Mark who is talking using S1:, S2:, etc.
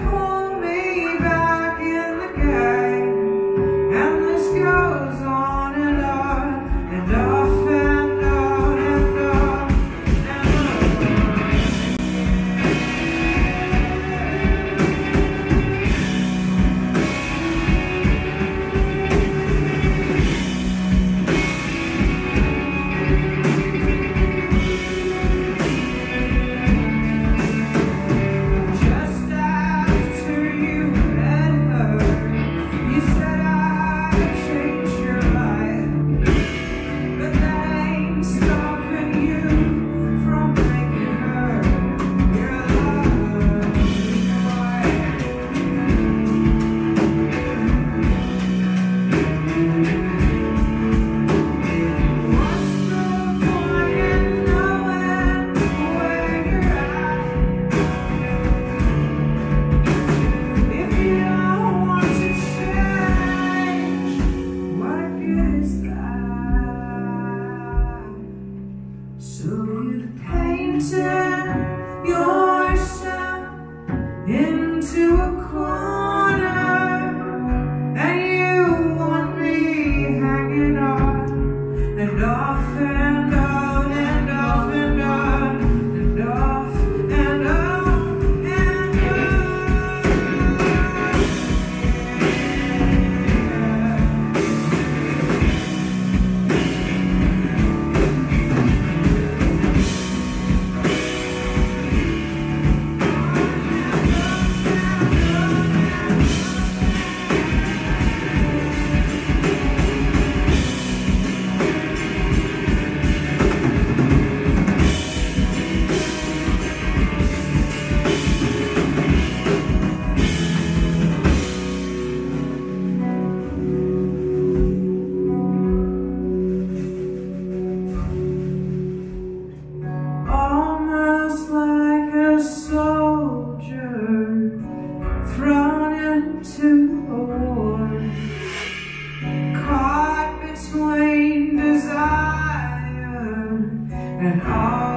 S1: cry. and I